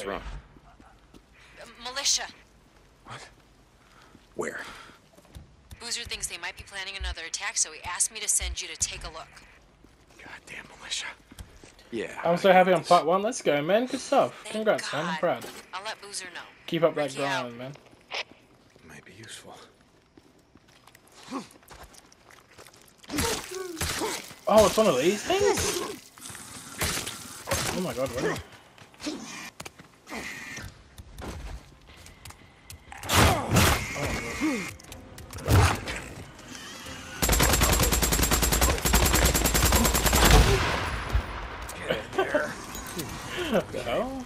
What's wrong? Uh, militia. What? Where? Boozer thinks they might be planning another attack, so he asked me to send you to take a look. Goddamn militia. Yeah. I'm so happy on part one. Let's go, man. Good stuff. Thank Congrats, man. I'm proud. I'll let Boozer know. Keep up that Rikki out. grind, man. Might be useful. Oh, it's one of these things? Oh my god, really? What the hell?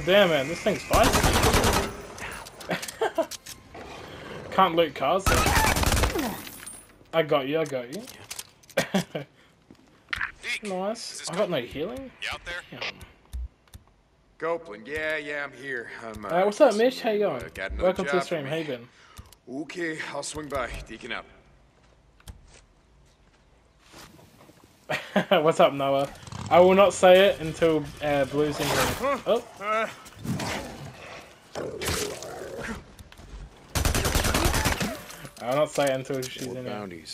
God damn man, this thing's spicy. Can't loot cars. though. I got you, I got you. Deke, nice. I got no healing. you out there? Damn. Copeland, yeah, yeah, I'm here. I'm, uh, Uh, what's up, Mitch? How you uh, going? got another Welcome to the stream. me. How you been? Okay, I'll swing by. Deacon up. What's up, Noah? I will not say it until uh, Blue's in here. Oh, I'll not say it until she's More in here.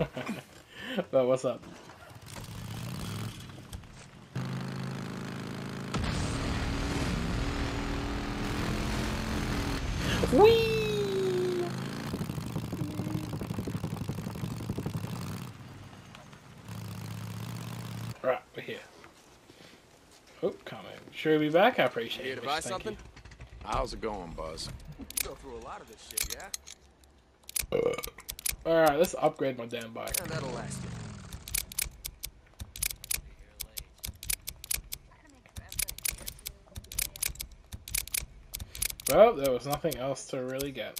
But what's up? Whee! Right, we're here. Oh, coming. Sure be back. I appreciate Here it. to buy something? you. How's it going, Buzz? Go through a lot of this shit, yeah? Uh, Alright, let's upgrade my damn bike. And that'll last you. Well, there was nothing else to really get.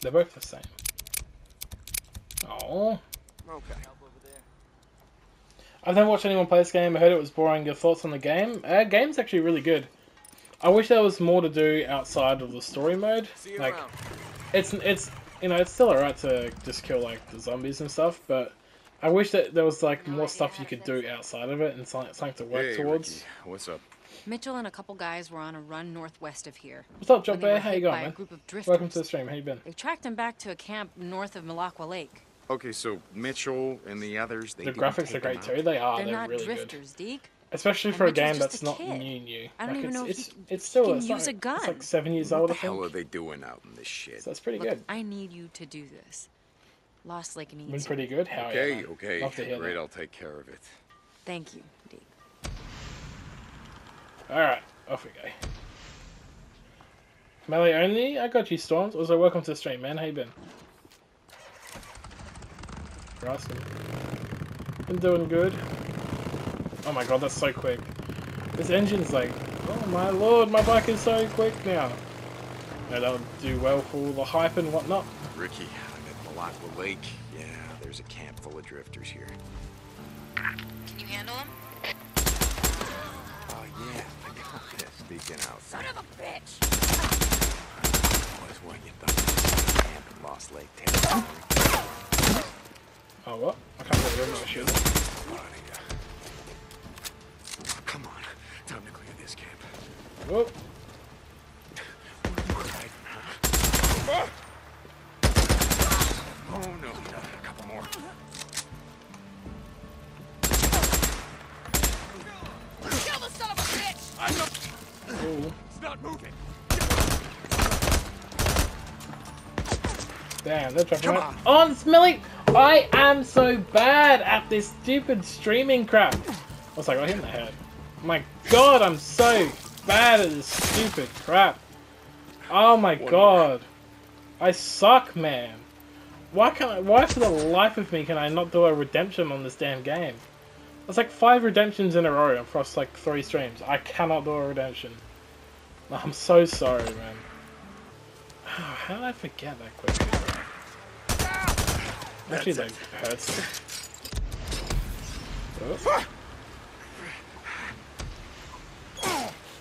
They're both the same. Oh, Okay. I've never watched anyone play this game. I heard it was boring. Your thoughts on the game? Uh, game's actually really good. I wish there was more to do outside of the story mode. Like, around. it's it's you know it's still alright to just kill like the zombies and stuff, but I wish that there was like more stuff you could do outside of it and something, something to work Hey, towards. Rikki. What's up? Mitchell and a couple guys were on a run northwest of here. What's up, when Job Bear? How you hit going, by a man? group of. Welcome to the stream. How you been? They tracked him back to a camp north of Milagua Lake. Okay, so Mitchell and the others, they The graphics are great too. They are. They're They're, not really good. drifters, Deke. Especially And for a Mitchell's game that's a not kid. new new. I don't like even it's, know if it's, he it's still can it's use like, a gun. It's like seven years What old, the I hell think. are they doing out in this shit? So that's pretty Look, good. I need you to do this. Lost Lake needs Been pretty good. How Okay, yeah, okay. Love Great, that. I'll take care of it. Thank you, Deke. All right, off we go. Melee only. I got you, Storms. Also, welcome to the stream, man. How you been? Awesome. Been doing good. Oh my god, that's so quick. This engine's like, oh my lord, my bike is so quick now. Yeah, that'll do well for all the hype and whatnot. Rikki, I'm at Malacca Lake. Yeah, there's a camp full of drifters here. Can you handle them? Oh, yeah, I got this. Speaking out. Son of a bitch! Was what you thought. Camp in Lost Lake territory. Oh, what? I can't believe I'm not shooting. Come on, time to clear this camp. Whoop. Huh? Oh no, a couple more. Kill the son of a bitch! I know. Ooh. It's not moving. Damn, they're dropping Come on. On Smelly! I am so bad at this stupid streaming crap. Oh, What's I got hit in the head? My god, I'm so bad at this stupid crap. Oh my One god. I suck, man. Why can't I, why for the life of me can I not do a redemption on this damn game? It's like five redemptions in a row across like three streams. I cannot do a redemption. I'm so sorry, man. How did I forget that quickly? Actually, that hurts.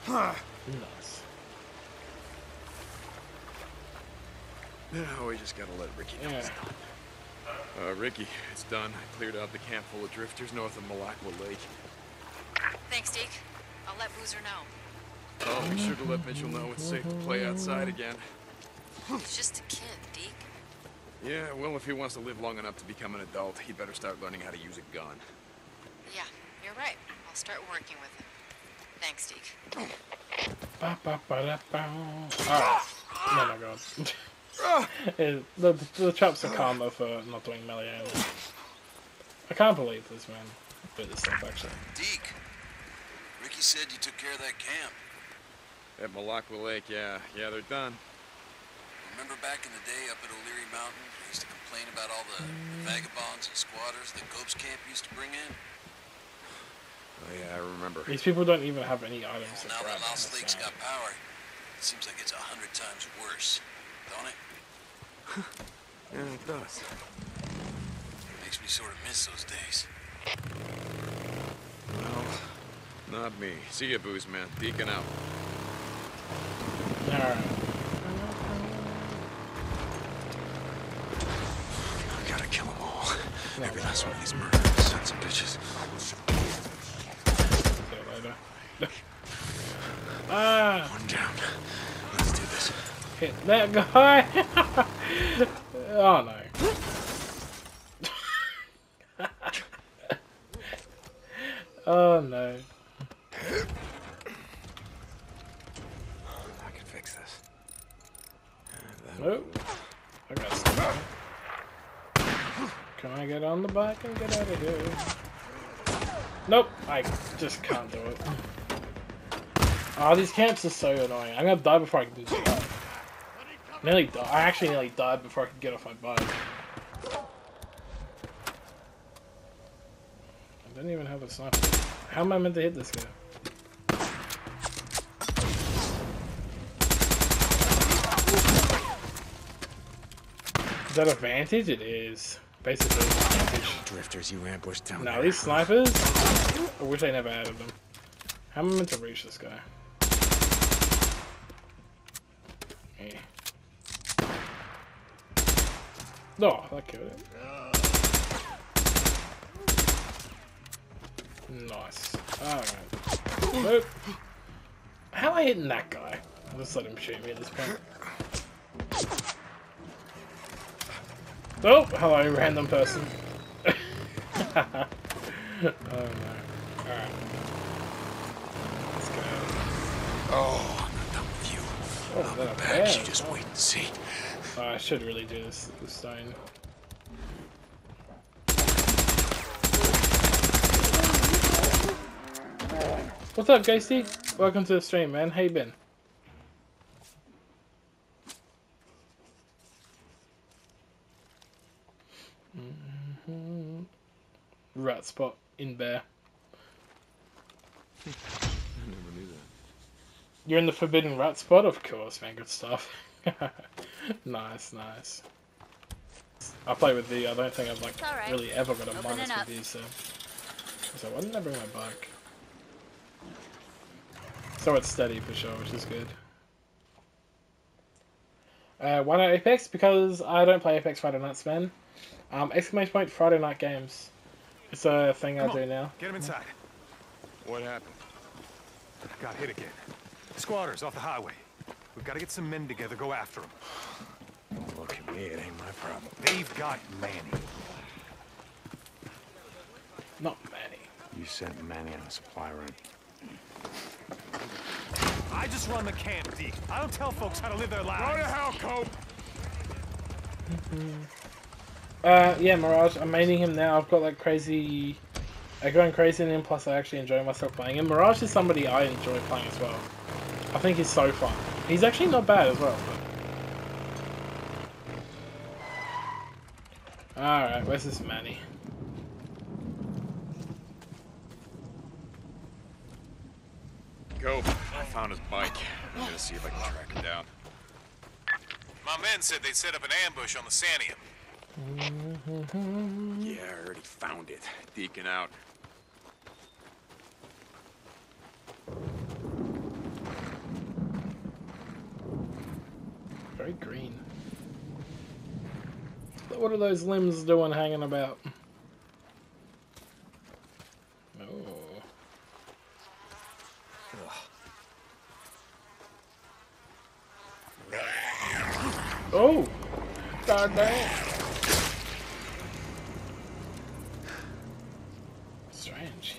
Oh. Nice. Now we just gotta let Rikki know it's Yeah. done. Uh, Rikki, it's done. I cleared out the camp full of drifters north of Malacqua Lake. Thanks, Deke. I'll let Boozer know. Oh, be sure to let Mitchell know it's safe to play outside again. He's just a kid, Deke. Yeah, well, if he wants to live long enough to become an adult, he'd better start learning how to use a gun. Yeah, you're right. I'll start working with him. Thanks, Deke. Ba, ba, ba, da. Alright. Oh my god. The, the traps are karma for not doing melee only. I can't believe this man did this stuff actually. Deke, Rikki said you took care of that camp. At Malacqua Lake, yeah, yeah, they're done. Remember back in the day up at O'Leary Mountain, they used to complain about all the, the vagabonds and squatters that Cope's Camp used to bring in? Oh, yeah, I remember. These people don't even have any items Well, now that Lost in this Lake's game. got power, it seems like it's a hundred times worse, don't it? Yeah, it does. Makes me sort of miss those days. Well, not me. See ya, booze man. Deacon out. Alright. I gotta kill them all. That's one of these murderers, sons of bitches. Ah! One down. Let's do this. Hit that guy! oh no. oh no. I can fix this. Nope. I got something. Can I get on the bike and get out of here? Nope, I just can't do it. Oh, these camps are so annoying. I'm gonna die before I can do that. Nearly died. I actually nearly died before I could get off my bike. I don't even have a sniper. How am I meant to hit this guy? Is that advantage? It is. Basically, advantage. Drifters, you ambushed down Now these snipers, I wish I never added them. How am I meant to reach this guy? Eh. Oh, that killed it. Nice. Alright. Nope. How am I hitting that guy? I'll just let him shoot me at this point. Oh, hello, random person. oh no. Alright. Let's go. Oh, I'm not done with you. Oh, back. You just wait and see. Oh, I should really do this with stone. What's up, Ghosty? Welcome to the stream, man. How you been? Mhm. Rat spot in bear. I never knew that. You're in the forbidden rat spot, of course, man. Good stuff. nice, nice. I play with the. I don't think I've like It's all right. really ever got a Open minus with these. So, so why didn't I bring my bike? So it's steady for sure, which is good. Uh, why not Apex? Because I don't play Apex Friday nights, man. Um, exclamation point Friday night games. It's a thing I Come do now. Get him inside. What happened? Got hit again. Squatters off the highway. We've got to get some men together, go after them. Look at me, it ain't my problem. They've got Manny. Not Manny. You sent Manny on a supply run. I just run the camp, Deke. I don't tell folks how to live their lives. Go to hell, Cope! Uh, yeah, Mirage. I'm maining him now. I've got like crazy. I'm going crazy in him. Plus, I actually enjoy myself playing him. Mirage is somebody I enjoy playing as well. I think he's so fun. He's actually not bad as well. All right, where's this Manny? Go. I found his bike. I'm gonna see if I can track him down. My men said they'd set up an ambush on the Sanium. Yeah, I already found it. Deacon out. Very green. What are those limbs doing hanging about? Oh. Oh! God damn! Strange.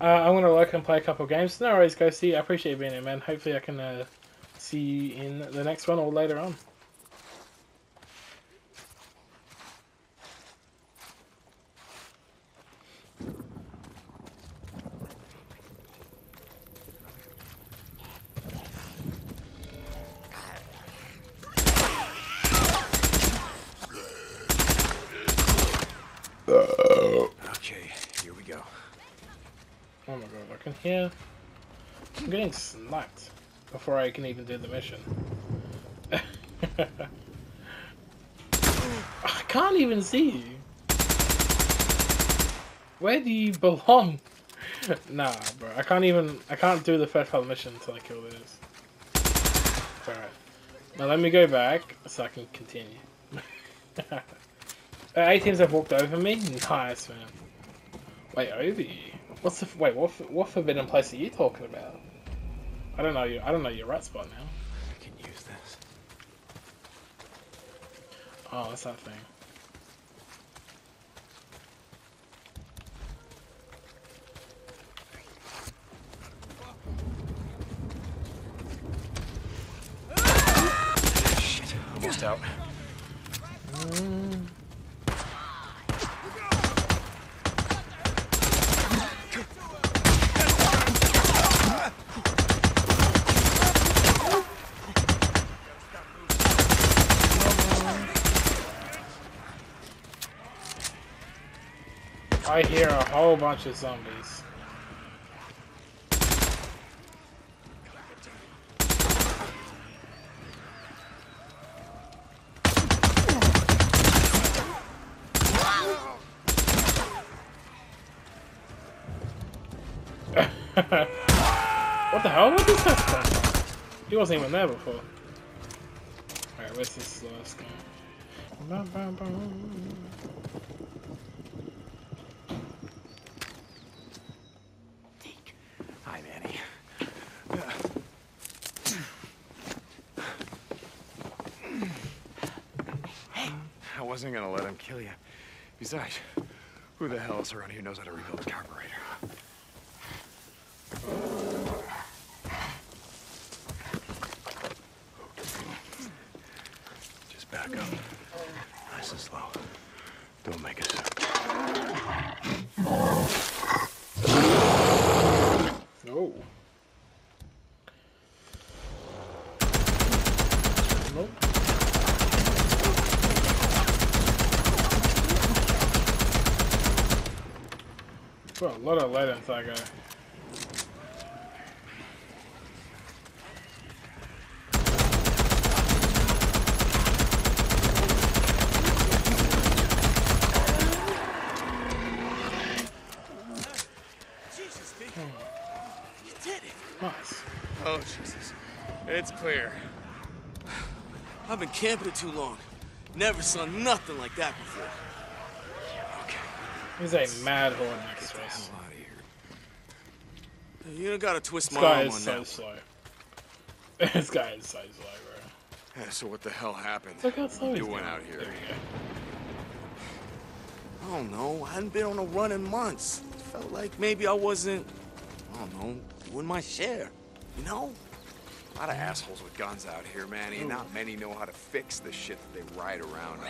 Uh, I'm gonna look and play a couple games. No worries, Ghosty. I appreciate being here, man. Hopefully, I can uh, see you in the next one or later on. Okay, here we go. Oh my god, I can hear. I'm getting sniped before I can even do the mission. I can't even see you. Where do you belong? nah, bro. I can't even. I can't do the first the mission until I kill this. Alright. Now let me go back so I can continue. uh, teams have walked over me. Nice, man. Wait, Ovi. What's the wait? What what forbidden place are you talking about? I don't know you. I don't know your rat spot now. I can use this. Oh, that's that thing. Shit, almost out. Mm. I hear a whole bunch of zombies. what the hell? What is that? He wasn't even there before. Alright, where's this last guy? Bum, bum, bum. Hi, Manny. I wasn't gonna let him kill you. Besides, who the hell else around here knows how to rebuild a carburetor? Just back up. Nice and slow. Don't make a sound. Oh. Nope. Bro, a lot of lead that guy. Oh, Jesus. It's clear. I've been camping it too long. Never saw nothing like that before. He's a mad horde next to us. Out of here. You don't gotta twist This my guy arm is on so that. slow. this guy is so slow, bro. Yeah, so what the hell happened? Look how slow he's doing out here? There we go. I don't know. I hadn't been on a run in months. Felt like maybe I wasn't, I don't know, doing my share. You know? A lot of assholes with guns out here, Manny, and not many know how to fix the shit that they ride around on.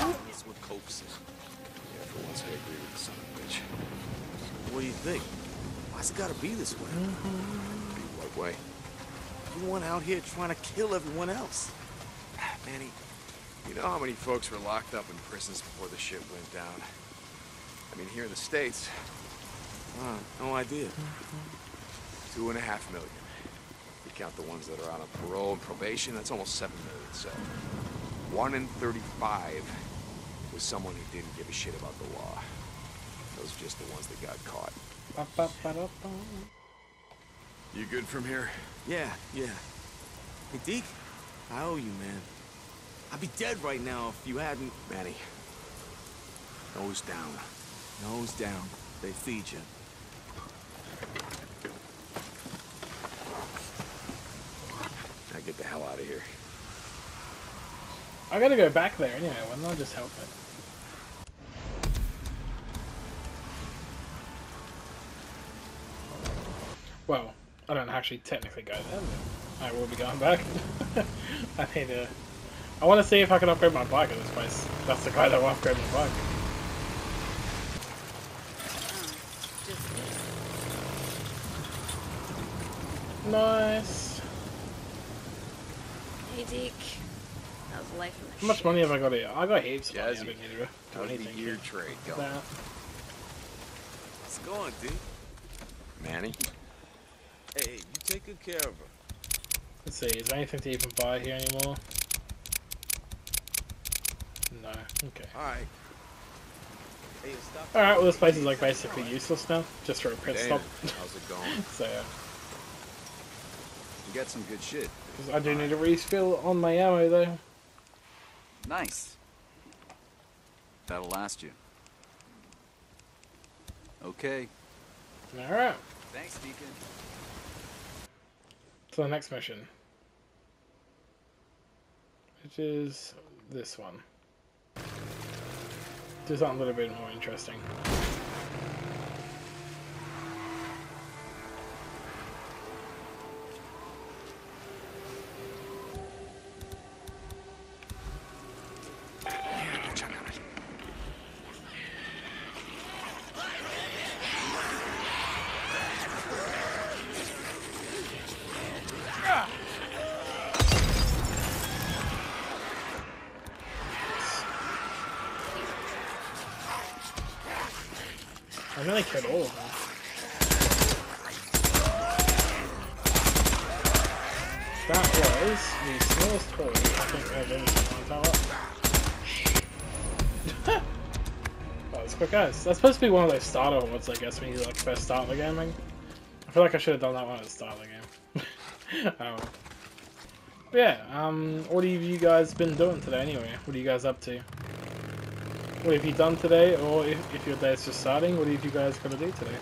That's what. Yeah, for once I agree with the son of a bitch. What do you think? Why's it gotta be this way? What way? You one out here trying to kill everyone else. Manny, you know how many folks were locked up in prisons before the shit went down? I mean, here in the States, Uh, no idea. two and a half million. You count the ones that are out on parole and probation, that's almost seven million. So, one in 35 was someone who didn't give a shit about the law. Those are just the ones that got caught. Ba-ba-ba-da-ba. You good from here? Yeah, yeah. Hey, Deke, I owe you, man. I'd be dead right now if you hadn't. Manny. Nose down. Nose down. They feed you. Now get the hell out of here. I gotta go back there anyway, why don't I just help it? Well, I don't actually technically go there, but I will be going back. I need to... I want to see if I can upgrade my bike at this place. That's the guy that will upgrade my bike. Nice. Hey, Deke. That was life in the How much money have I got here? I got heaps of money. I Jazzy, don't need to do How's the anything. year trade going? That. What's going, dude? Manny? Hey, you take good care of her. Let's see, is there anything to even buy here anymore? No. Okay. Alright. Hey, Alright, well this place is like basically useless now, just for a pit Damon, stop. how's it going? so yeah. You got some good shit. 'Cause I do need a refill on my ammo though. Nice. That'll last you. Okay. Alright, Thanks, Deacon. To the next mission. Which is this one. Do something a little bit more interesting. All of them. That was the smallest hole I think I've ever seen on tower. that was quick guys. That's supposed to be one of those starter hordes, I guess, when you like first start the game. I feel like I should have done that one at the start of the game. oh. But yeah, um, what have you guys been doing today anyway? What are you guys up to? What have you done today, or if, if your day is just starting, what have you guys got to do today?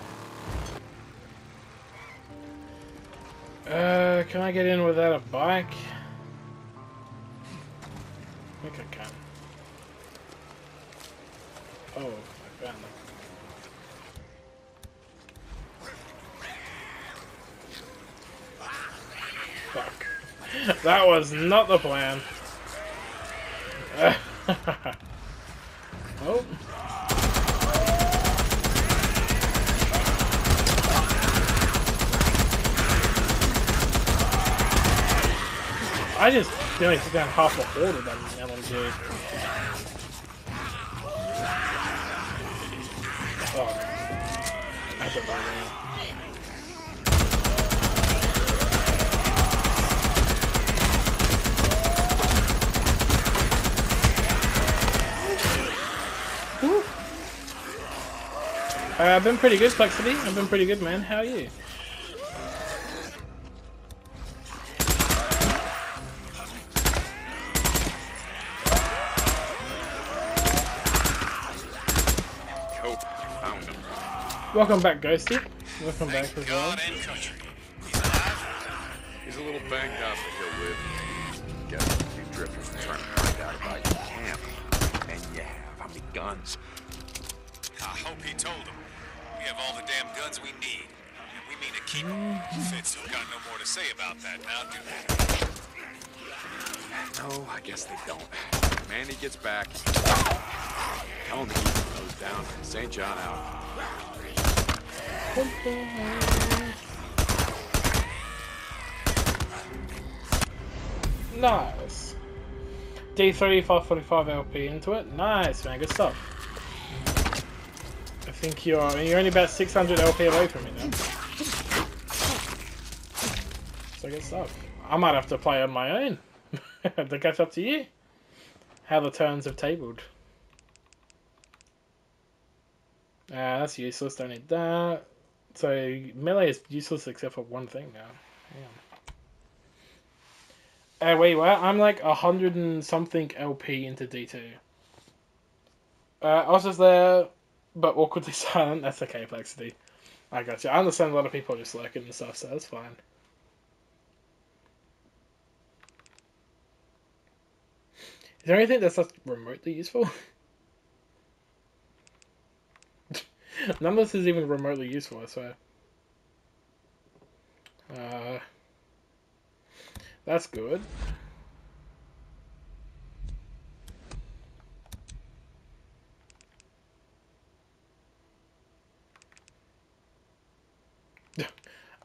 Uh, can I get in without a bike? I think I can. Oh, I found them. Fuck. That was not the plan. I just nearly took down half a horde of them LMG. Oh. I should buy that. Uh, I've been pretty good, Plexity. I've been pretty good, man. How are you? Cope, found him. Welcome back, Ghosty. Welcome back as well. And. He's alive. He's a little banged up, but he'll live. Guess a few drifters are trying to find out about your camp. And you have how many guns? I hope he told him. We have all the damn guns we need. And we mean to keep them. Feds don't got no more to say about that now, do they? No, I guess they don't. Manny gets back. Tell him to keep his nose down. St. John out. Nice. D3 545 LP into it. Nice, man. Good stuff. I think you're you're only about 600 LP away from me now. So good stuff. I might have to play on my own to catch up to you. How the turns have tabled. Ah, that's useless. Don't need that. So melee is useless except for one thing now. Damn. Uh, wait, what? I'm like a hundred and something LP into D2. Uh, I was just there, but awkwardly silent. That's okay, Plexity. I got you. I understand a lot of people just lurking and stuff, so that's fine. Is there anything that's like remotely useful? None of this is even remotely useful, I swear. Uh, that's good.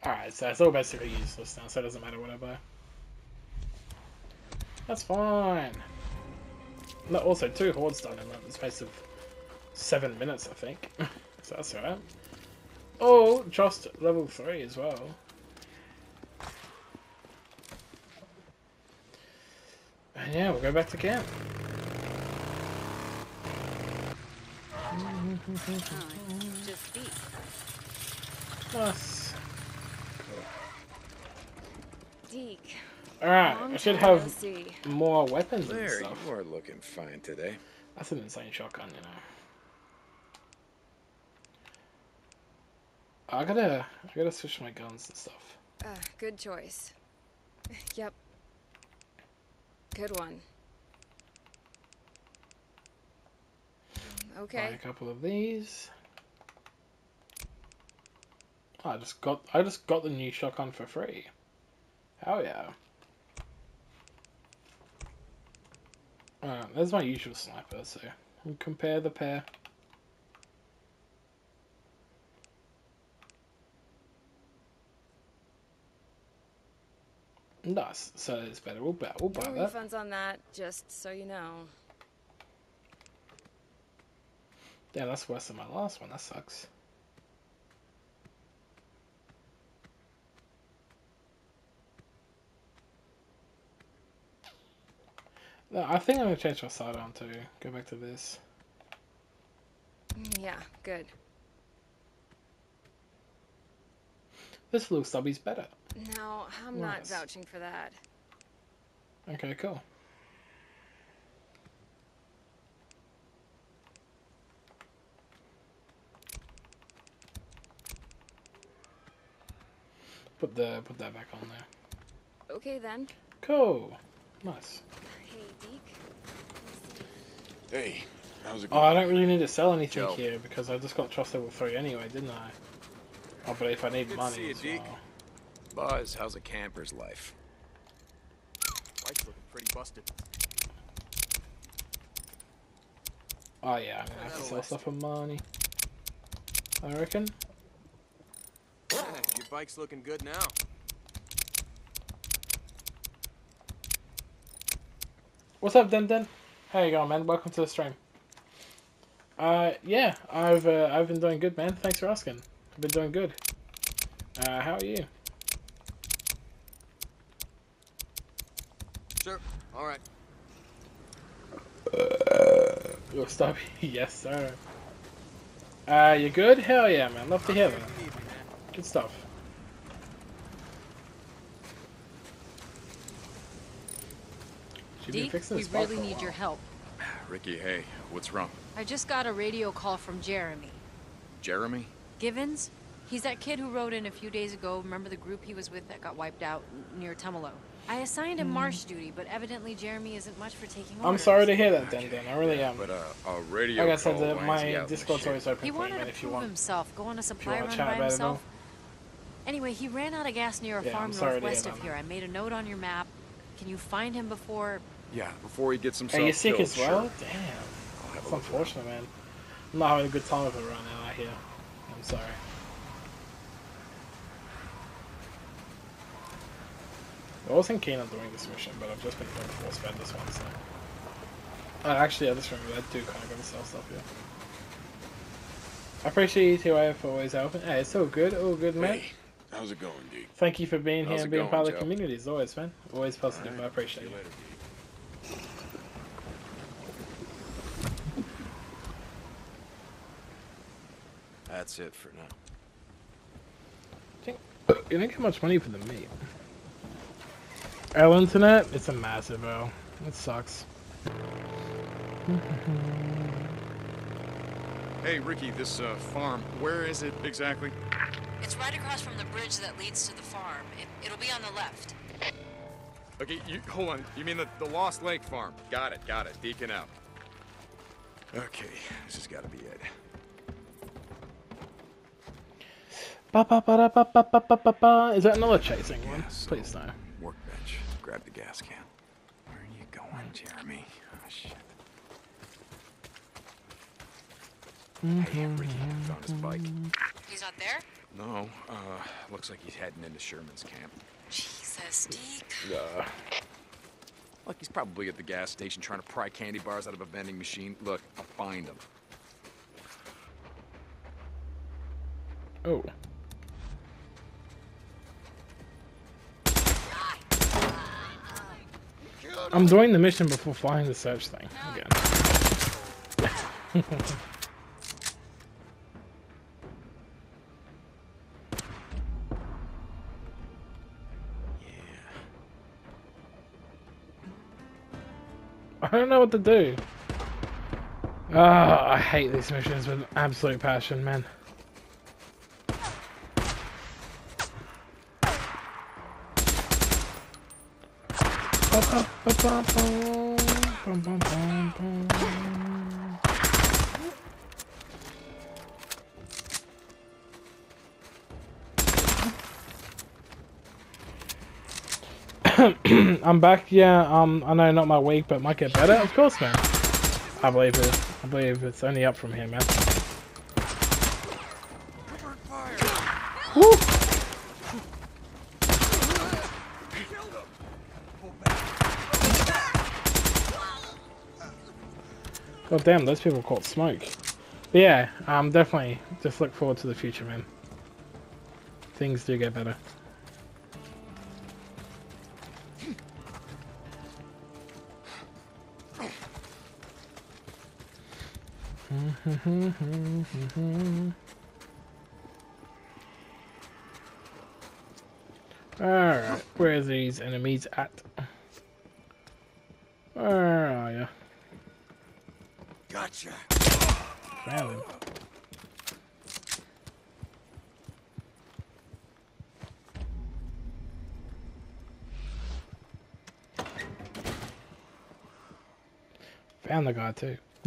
Alright, so it's all basically useless now, so it doesn't matter what I buy. That's fine. No, also, two hordes done in the space of seven minutes, I think. so that's alright. Oh, just level three as well. And yeah, we'll go back to camp. Just. Nice. Deke. Alright, I should have more weapons and Larry, stuff. you are looking fine today. That's an insane shotgun, you know. I gotta, I gotta switch my guns and stuff. Uh, good choice. Yep. Good one. Okay. Buy Okay. a couple of these. Oh, I just got, I just got the new shotgun for free. Hell yeah. Alright, there's my usual sniper, so we'll compare the pair. Nice, so it's better. We'll buy, we'll buy No that. refunds on that, just so you know. Yeah, that's worse than my last one. That sucks. No, I think I'm gonna change my side sidearm too. Go back to this. Mm, Yeah, good. This little stubby's better. No, I'm not vouching for that. Okay, cool. Put the put that back on there. Okay then. Cool. Nice. Hey, how's it Oh. I don't really need to sell anything Joe. here because I just got trust level three anyway, didn't I? Oh, but if I need Good money see you, as Deke. well. Buzz, how's a camper's life? Bike's looking pretty busted. Oh yeah, I'm gonna have to sell stuff for money. I reckon. Your bike's looking good now. What's up, Den Den? How you going, man? Welcome to the stream. Uh, yeah, I've uh, I've been doing good, man. Thanks for asking. I've been doing good. Uh, how are you? Sure. All right. Oh, stop. yes, sir. Uh, you good? Hell yeah, man. Love to hear that. Good stuff. Should Deke, fixing we this spot really need while. your help. Rikki, hey, what's wrong? I just got a radio call from Jeremy. Jeremy? Givens? He's that kid who wrote in a few days ago. Remember the group he was with that got wiped out near Tumalo? I assigned him marsh duty, but evidently Jeremy isn't much for taking orders. I'm sorry to hear that, Den Den. I really am. But uh, a radio Like I said, call the, my out in the Discord's shit. always open He for wanted man, to prove want. himself, go on a supply run chat by himself. Anyway, he ran out of gas near a Yeah, farm sorry northwest of here. I made a note on your map. Can you find him before? Yeah, before he gets himself Are you sick killed, as well? sure. Damn. That's unfortunate, man. I'm not having a good time with it right now, I hear. I'm sorry. I wasn't keen on doing this mission, but I've just been doing force fed this one, so. Uh, actually, I just remember I do kind of gotta sell stuff here. I appreciate you uh, for always helping. Hey, it's all good, all good, man. Hey, how's it going, dude? Thank you for being How's here and being going, part of the community as always, man. Always positive, All I appreciate see you. you later, That's it for now. You didn't get much money for the meat. L internet, it's a massive L. It sucks. Hey, Rikki, this uh, farm, where is it exactly? It's right across from the bridge that leads to the farm. It, it'll be on the left. Okay, you hold on. You mean the, the Lost Lake farm? Got it, got it. Deacon out. Okay, this has got to be it. Ba ba ba da ba ba ba ba ba ba. Is that another chasing one? Yes, Please no. Workbench. Grab the gas can. Where are you going, Jeremy? Oh, shit. Hey, Rikki, found his bike. He's not there? No, uh, looks like he's heading into Sherman's camp. Jesus, Deke. Uh, Look, he's probably at the gas station trying to pry candy bars out of a vending machine. Look, I'll find him. oh. I'm doing the mission before flying the search thing again. I don't know what to do. Ah, I hate these missions with absolute passion, man. I'm back. Yeah. Um. I know not my week, but might get better. Of course, man. I believe it. I believe it's only up from here, man. God damn, those people caught smoke. But yeah, um, definitely just look forward to the future, man. Things do get better. Alright, where are these enemies at? Where are you? Gotcha. Found him. Found the guy too.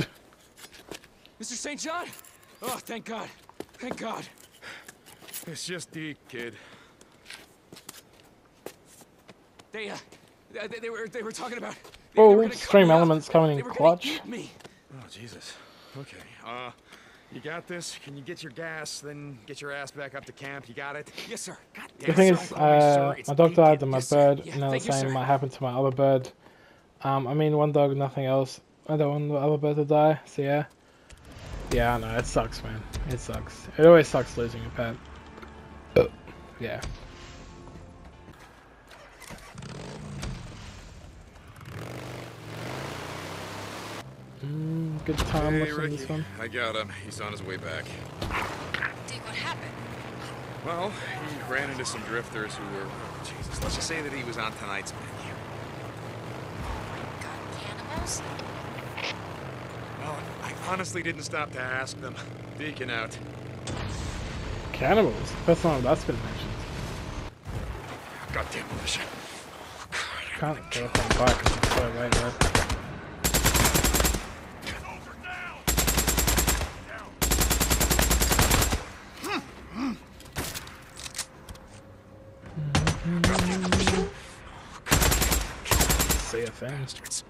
Mr. St. John? Oh, thank God. Thank God. It's just Deke, kid. They, uh, they, they were, they were talking about. They, they Oh, gonna cut stream me up. elements coming in clutch. eat me. Oh, Jesus. Okay, uh, you got this? Can you get your gas, then get your ass back up to camp? You got it? Yes, sir. God The damn thing it. is, Don't uh, my dog died and my Yes, bird, Yeah, and now the thank you, same might happen to my other bird. Um, I mean, one dog, nothing else. I don't want the other bird to die, so yeah. Yeah, I know, it sucks, man. It sucks. It always sucks losing a pet. Yeah. Good time hey, watching Rikki. this one. I got him. He's on his way back. Deke, what happened? Well, he ran into some drifters who were... Oh, Jesus, let's just say that he was on tonight's menu. Got cannibals? Well, I honestly didn't stop to ask them. Deacon out. Cannibals. First time that's been mentioned. Goddamn militia. Can't go up on bike. It's so late, man. Bastards.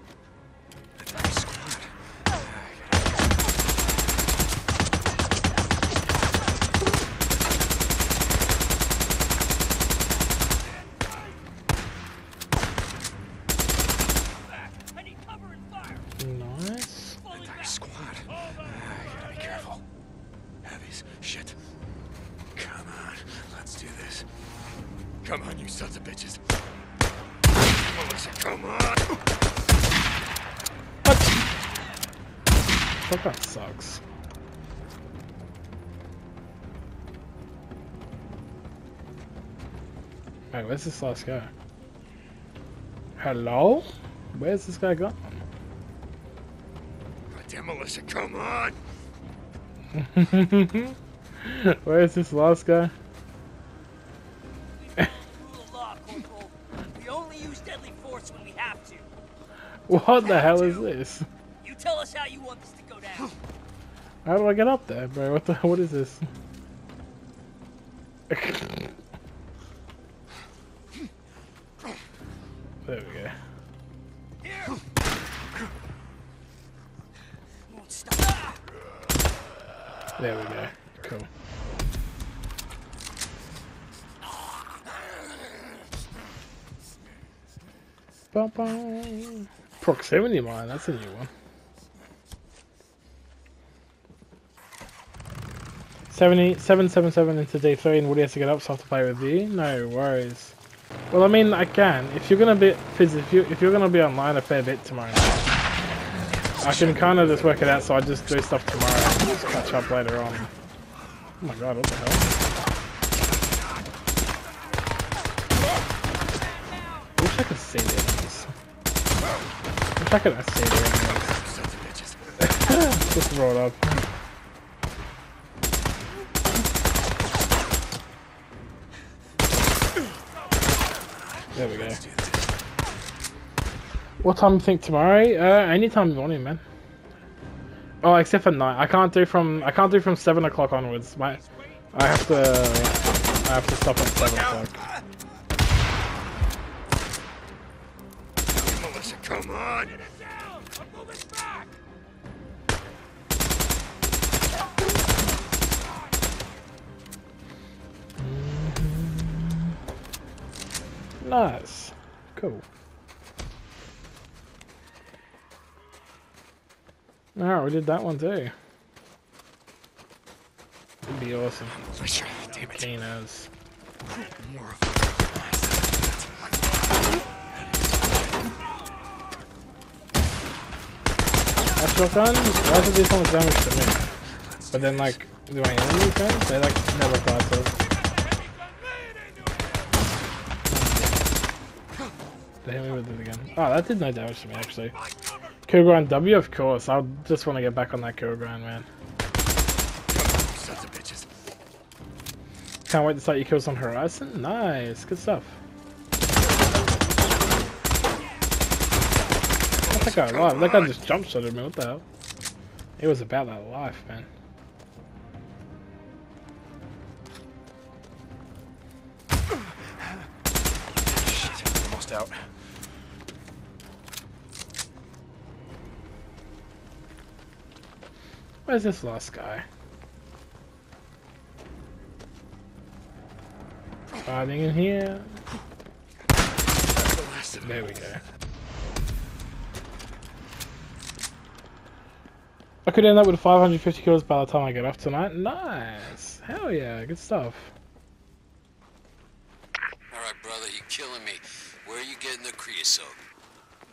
Where's this last guy? Hello? Where's this guy gone? Goddamn, Melissa, come on! Where's this last guy? Rule of law, Corporal. We only use deadly force when we have to. What the hell is this? You tell us how you want this to go down. How do I get up there, bro? What the hell what is this? there we go. There we go. Cool. Proximity mine, that's a new one. Seventy seven seven seven into day three and Woody has to get up so I have to play with you? No worries. Well I mean I can. If you're gonna be if you if you're gonna be online a fair bit tomorrow I can kinda just work it out so I just do stuff tomorrow and just catch up later on. Oh my god, what the hell? I wish I could see the enemies. I wish I could see the enemies. just roll up. There we go. What time do you think tomorrow? Uh, anytime in the morning, man. Oh, except for night. I can't do from I can't do from seven o'clock onwards. My, I have to I have to stop at seven o'clock. Melissa, come on! Nice. Cool. Alright, we did that one too. It'd be awesome. Melissa, damn it. Volcanoes. More of That shotgun, why does it do so much damage to me? But then like, do my enemies then? They like never class us. They hit me with it again. Oh, that did no damage to me actually. Kill W, of course. I just want to get back on that kill man. bitches. Can't wait to start your kills on Horizon. Nice, good stuff. What's that guy alive? That guy just jump shotted me. What the hell? It was about that life, man. Shit, almost out. Where's this last guy? Hiding in here. There we go. I could end up with 550 kills by the time I get off tonight. Nice. Hell yeah, good stuff. All right, brother, you're killing me. Where are you getting the creosote?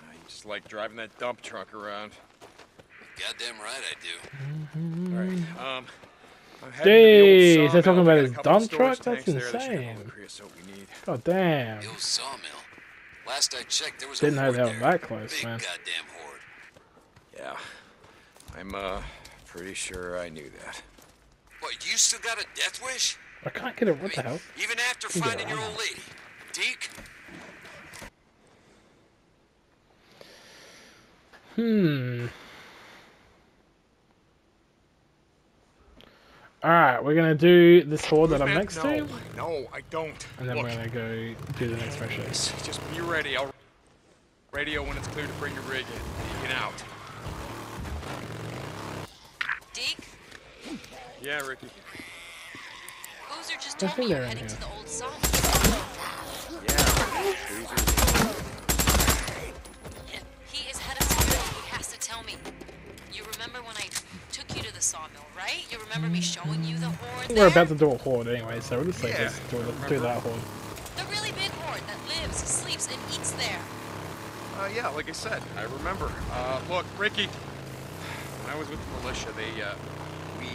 I just like driving that dump truck around. Goddamn right I do. Alright, um... I'm heading Jeez, they're talking about his dump truck? That's tanks there that should have all insane. the creosote we need. God damn. The old sawmill. Last I checked, there was Didn't a know horde they that close, Big man. goddamn horde. Yeah. I'm, uh, pretty sure I knew that. What, you still got a death wish? I can't get it. What the hell? Even after finding get your old lady? Deek? Hmm. Alright, we're gonna do this horde that I'm next no, to, No, I don't. and then Look, we're gonna go do the next mission. just be ready. I'll radio when it's clear to bring your rig in. Get out. Deek, Yeah, Rikki. Boozer just told me you're they're heading here. to the old sawmill. He is head of sawmill. He has to tell me. You remember when I took you to the sawmill, right? You remember me showing you the horde We're about to do a horde anyway, so we'll just like, Yeah, let's do, do that horde. The really big horde that lives, sleeps, and eats there. Uh, yeah, like I said, I remember. Uh, look, Rikki. When I was with the militia, they, uh, we,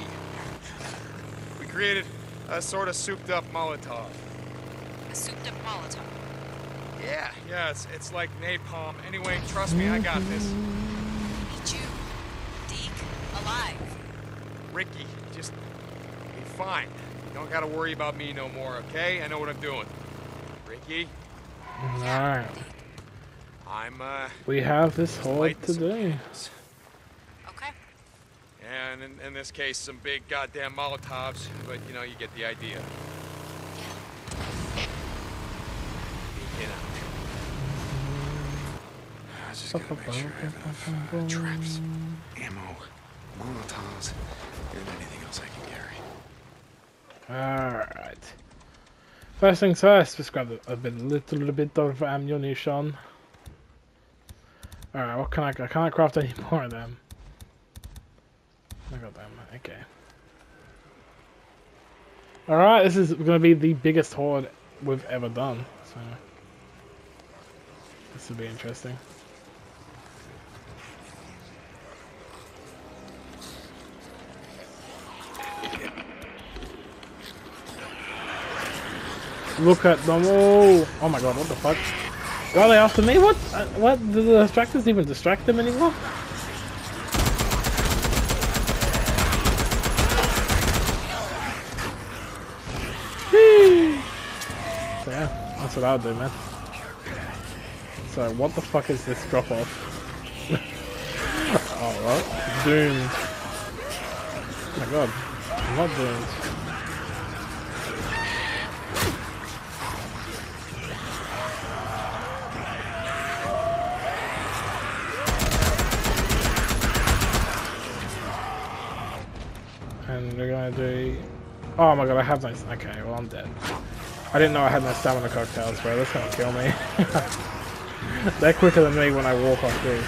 we created a sort of souped-up Molotov. A souped up Molotov. Yeah, yeah, it's, it's like napalm. Anyway, trust me, I got this. Pichu, Deek, alive. Rikki, just be fine. You don't gotta worry about me no more, okay? I know what I'm doing. Rikki, Alright. I'm, uh, We have this whole light to do. Okay. and in, in this case, some big goddamn Molotovs, but you know, you get the idea. You know. I was just gonna make sure I have enough uh, traps, ammo, Molotovs, and anything else I can carry. Alright. First things first, let's grab a, bit, little, little bit of ammunition. Alright, what can I, I can't craft any more of them. I got them, okay. Alright, this is gonna be the biggest horde we've ever done, so. This will be interesting. Look at them. Oh, my god, what the fuck? Are they after me? What? Uh, what? Do the distractors even distract them anymore? So yeah, that's what I'll do, man. So what the fuck is this drop off? oh? Doomed. Oh my god, I'm not doomed. And we're gonna do. Oh my god, I have no. Okay, well I'm dead. I didn't know I had no stamina cocktails, bro. That's gonna kill me. They're quicker than me when I walk like this.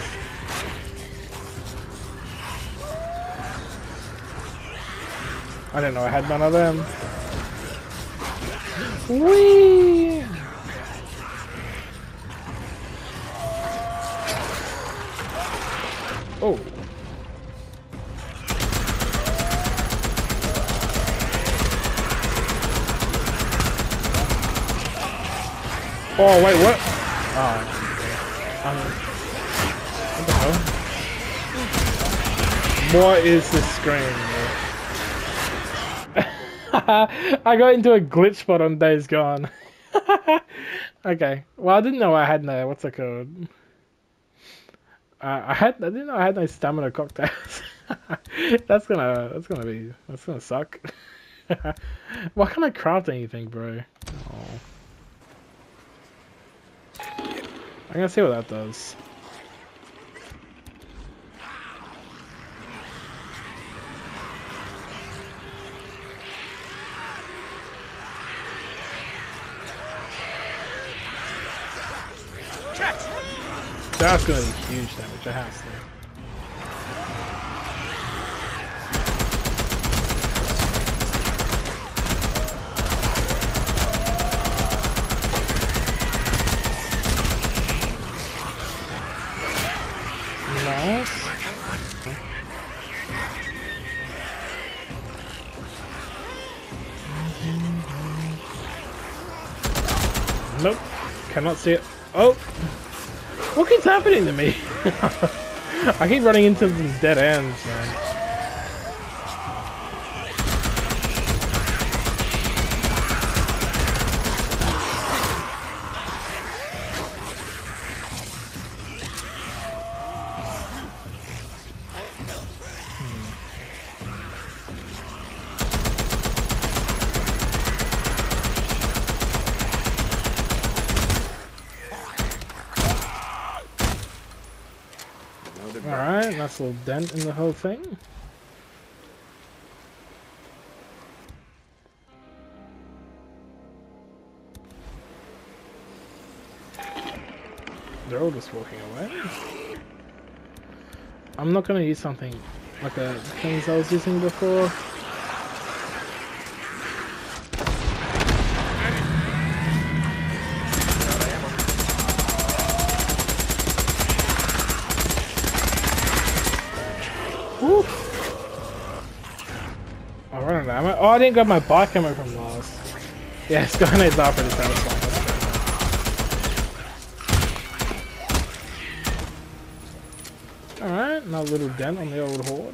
I didn't know I had none of them. Whee! Oh wait, what? Oh. Um, what the hell? What is this screen? I got into a glitch spot on Days Gone. okay. Well, I didn't know I had no. What's it called? Uh, I had. I didn't know I had no stamina cocktails. that's gonna. That's gonna be. That's gonna suck. Why can't I craft anything, bro? Oh. I'm gonna see what that does. That's gonna be huge damage, I have to. Cannot see it. Oh! What keeps happening to me? I keep running into these dead ends, man. Dent in the whole thing. They're all just walking away. I'm not gonna use something like the things I was using before. Oh, I didn't grab my bike camera from last. Yeah, it's going to offer to try to Alright, not little dent on the old horde.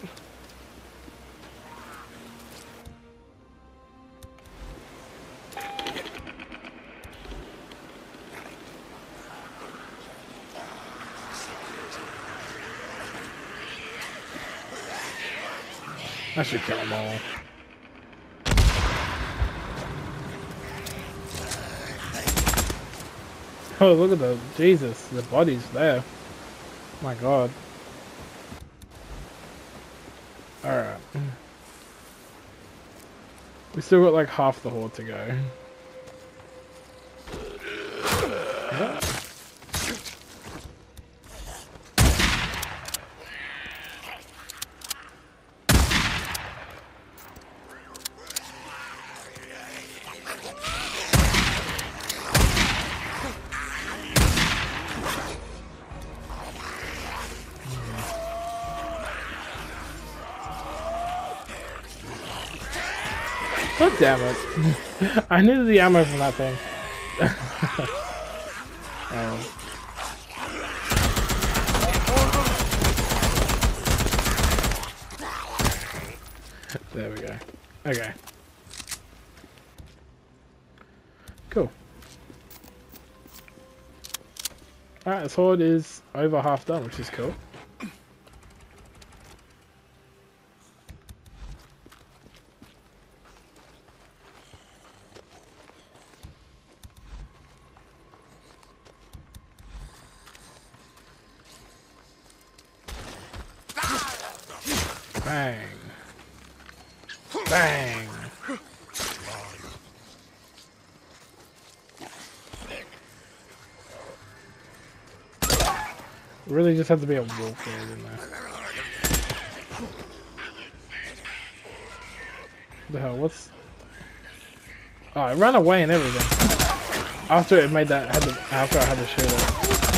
I should kill them all. Oh, look at the Jesus, the body's there. My God. All right. We still got like half the horde to go. God damn it. I needed the ammo from that thing. oh. There we go. Okay. Cool. Alright, this horde is over half done, which is cool. Just had to be a wolf didn't there? The hell, what's... Oh, it ran away and everything. After it made that, had to, after I had to shoot it.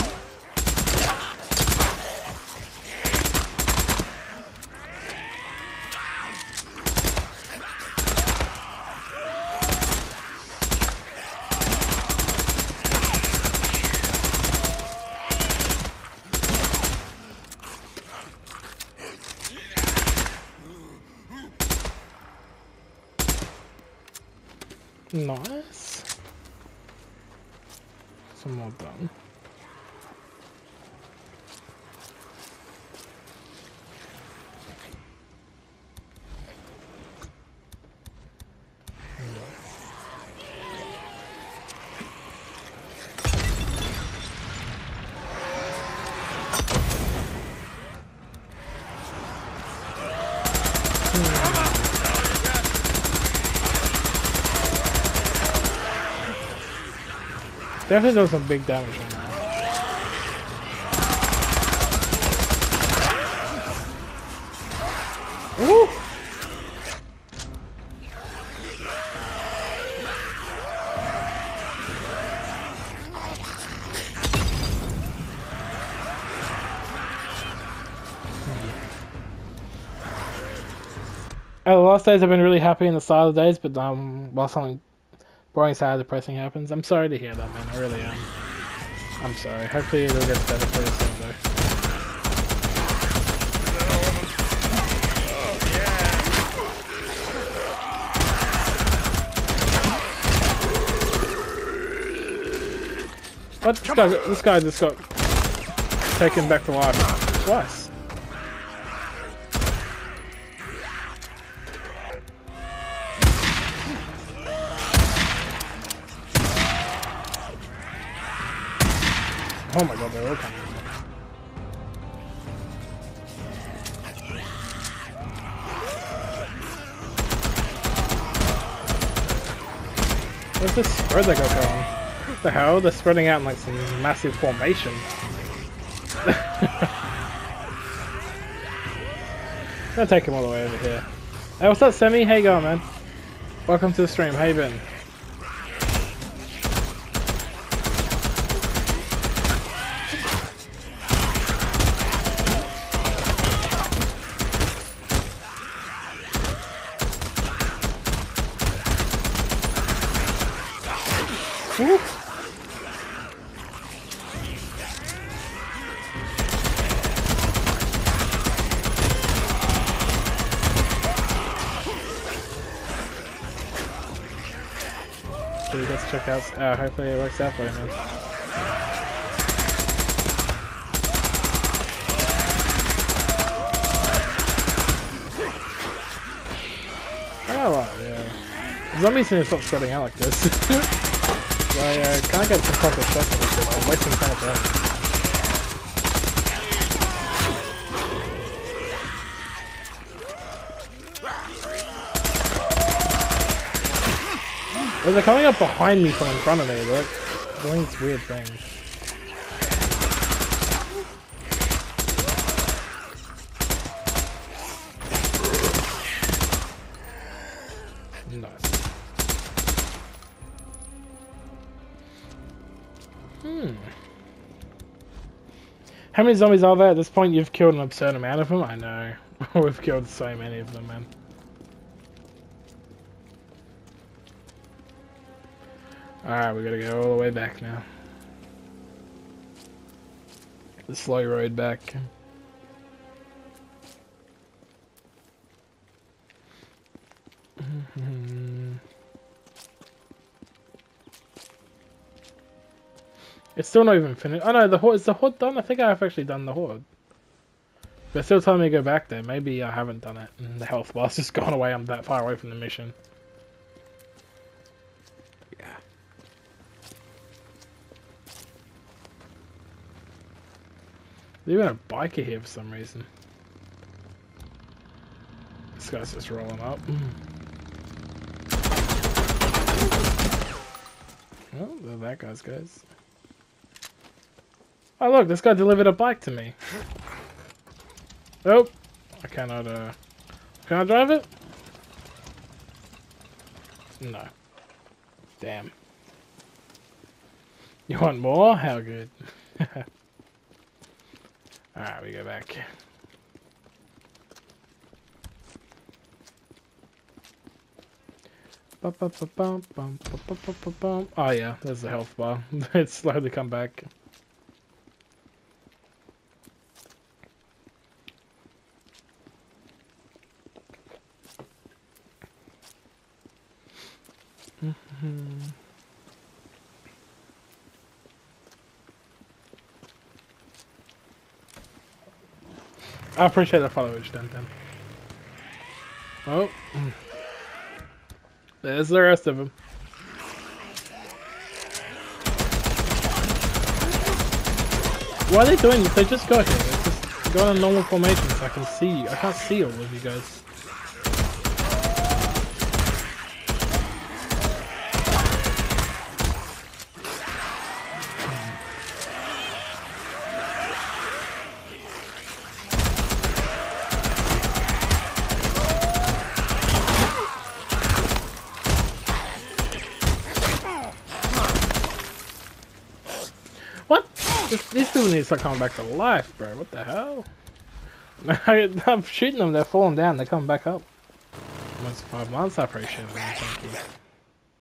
Nice. Some more done. Definitely does some big damage on that. Woo! Uh, the last days I've been really happy in the start of the days, but um, while something boring, sad, depressing happens, I'm sorry to hear that, man. I really am. I'm sorry. Hopefully it'll get better for you soon, though. What? This guy, this guy just got taken back to life twice. Oh my god, they're coming. What's this spread they got going? What the hell? They're spreading out in like some massive formation. Gonna take him all the way over here. Hey, what's up, Semi? How you going, man? Welcome to the stream. How you been? Uh, hopefully it works out for him. Well, yeah. Zombies need to stop spreading out like this. I uh, can't get some proper shit. I'm wasting so much Well, they're coming up behind me from in front of me. Like doing these weird things. Nice. Hmm. How many zombies are there? At this point, you've killed an absurd amount of them. I know. We've killed so many of them, man. Alright, we gotta go all the way back now. The slow road back. It's still not even finished. Oh no, the horde is the horde done? I think I've actually done the horde. They're still telling me to go back there. Maybe I haven't done it. And the health bar's just gone away. I'm that far away from the mission. There's even a biker here for some reason. This guy's just rolling up. Oh, there that guy's goes. Oh look, this guy delivered a bike to me. Oh, I cannot, uh... Can I drive it? No. Damn. You want more? How good. Alright, we go back. Oh yeah, there's the health bar. it's slowly come back. I appreciate the follow, then. then. Oh. There's the rest of them. Why are they doing this? They just got here. They're just going a normal formation so I can see you. I can't see all of you guys. Start coming back to life, bro. What the hell? I'm shooting them, they're falling down, they're coming back up. Once five months, I appreciate.